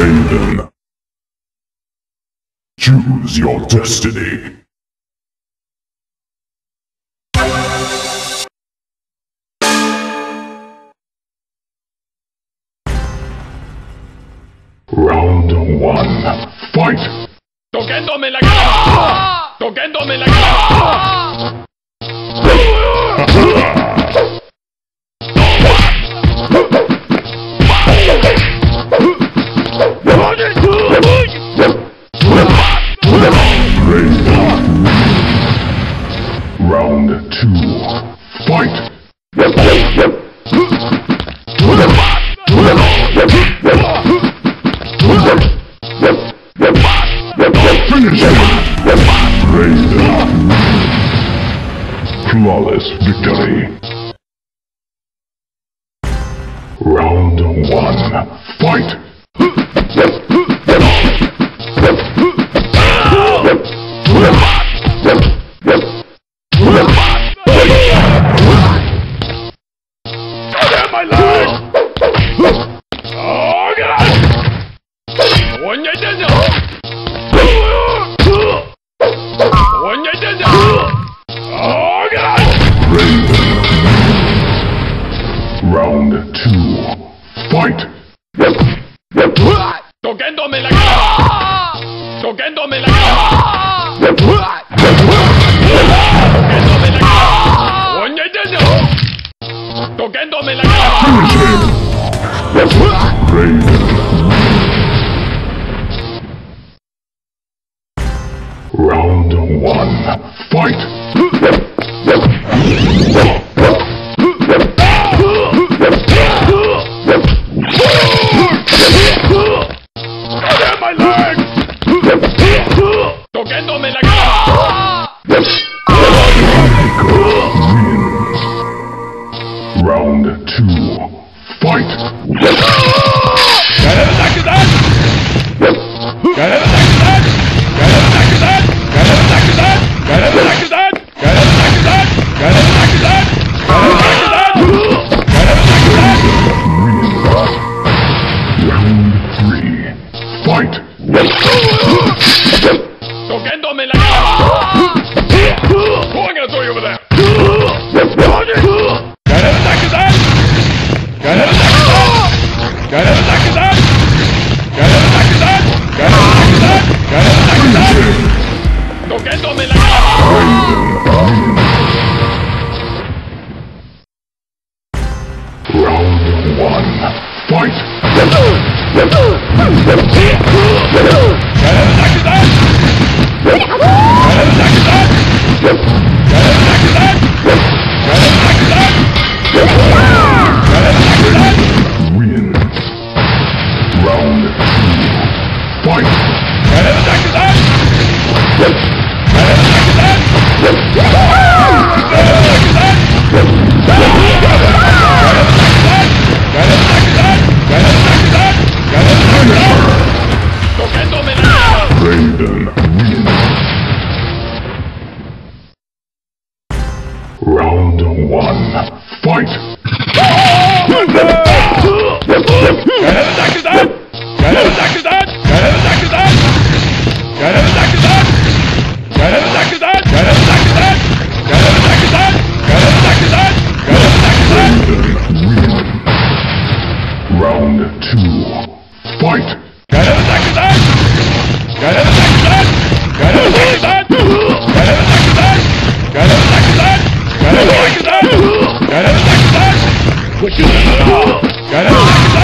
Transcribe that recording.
Raiden. Choose your destiny. Round one, fight! Tocándome la cara! Tocándome la cara! Flawless victory. Round one, fight! cogiéndome la Round one, fight! Oh! one, fight! What you? Got it.